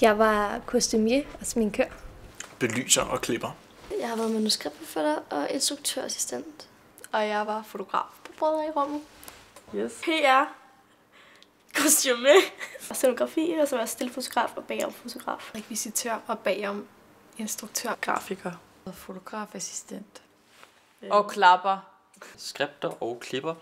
Jeg var kostumier og sminkør. Belyser og klipper. Jeg har været manuskriptforfatter og instruktørassistent. Og jeg var fotograf på Brødre i rummet. Yes. PR, kostyme, og scenografi, og så var jeg stillfotograf og bagomfotograf. Rekvisitør og bagom instruktør. Grafiker. Fotografassistent. Og klapper. Skripter og klipper.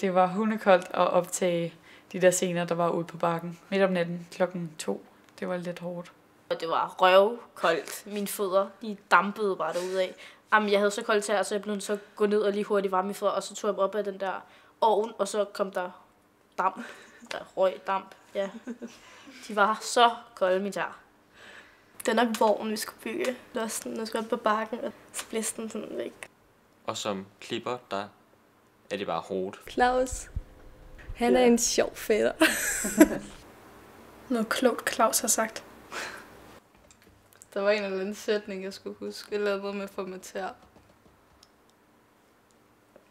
Det var hundekoldt at optage de der scener, der var ude på bakken. Midt om natten klokken to. Det var lidt hårdt. Og det var røvkoldt. Mine fødder, de dampede bare derudad. Jamen, jeg havde så koldt her, så jeg blev nødt til at gå ned og lige hurtigt varme mine fødder, og så tog jeg op af den der ovn, og så kom der damp. Der røg damp, ja. De var så kolde, mine tær. Det er nok vognen, vi skulle bygge. Losten, den skulle op på bakken, og så blæste den sådan væk. Og som klipper, der er det bare hårdt. Claus. Han er en sjov fætter. Noget klogt Claus har sagt. Der var en eller anden sætning, jeg skulle huske. Eller noget med formater.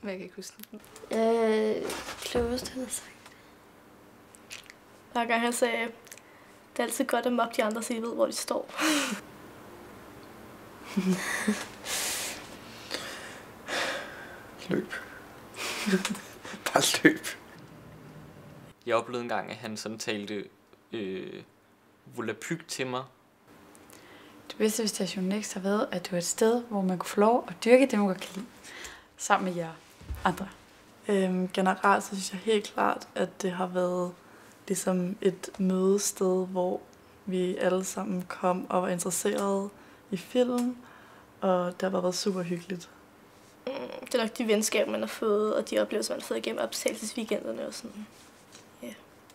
Men jeg kan ikke huske den. Øh, klogest, han har sagt. Hver gang han sagde, det er altid godt at mobbe de andre, så de ved, hvor de står. Løb. Bare løb. Jeg oplevede engang, at han sådan talte øh, volapyk til mig. Det bedste ved Station Next har været, at det var et sted, hvor man kunne få lov at dyrke det, man godt kan lide. Sammen med jer andre. Øhm, generelt så synes jeg helt klart, at det har været ligesom et mødested, hvor vi alle sammen kom og var interesserede i film, og det har bare været super hyggeligt. Mm, Det er nok de venskaber, man har fået, og de oplevelser, man har fået igennem optagelsesweekenderne og sådan.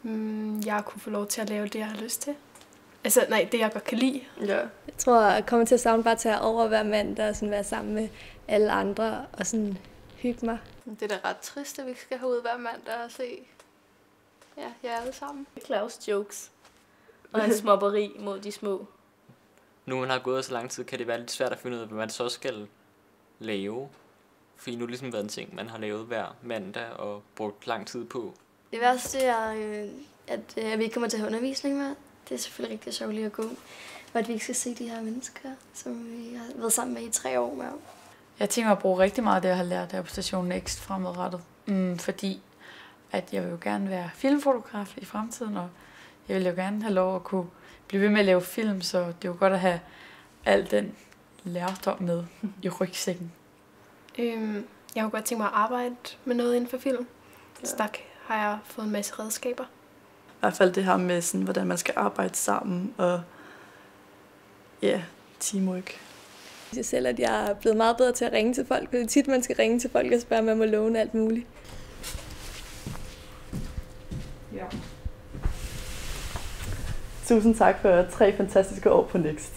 Mm, jeg kunne få lov til at lave det, jeg har lyst til. Altså, nej, det jeg godt kan lide. Ja. Jeg tror, jeg kommer til at savne bare at tage over hver mandag og sådan være sammen med alle andre og sådan hygge mig. Det er da ret trist, at vi skal herud hver mandag og se ja, jer alle sammen. Claus jokes. Og hans smobberi mod de små. Nu man har gået så lang tid, kan det være lidt svært at finde ud af, hvad man så skal lave. Fordi nu har ligesom været en ting, man har lavet hver mandag og brugt lang tid på. Det værste er, øh, at, øh, at vi ikke kommer til at have undervisning med. Det er selvfølgelig rigtig sørgeligt at gå. Og at vi ikke skal se de her mennesker, som vi har været sammen med i tre år med. Jeg tænker at bruge rigtig meget af det, jeg har lært der på Station Next fremadrettet. Mm, fordi at jeg vil jo gerne være filmfotograf i fremtiden, og jeg vil jo gerne have lov at kunne blive ved med at lave film, så det er jo godt at have al den lærdom med i rygsækken. Øhm, jeg kunne godt tænke mig at arbejde med noget inden for film. Ja. Så der har jeg fået en masse redskaber. I hvert fald det her med, sådan, hvordan man skal arbejde sammen, og ja, teamwork. Jeg selv, at jeg er blevet meget bedre til at ringe til folk. Det er tit, man skal ringe til folk og spørge, om man må låne alt muligt. Ja. Tusind tak for tre fantastiske år på Next.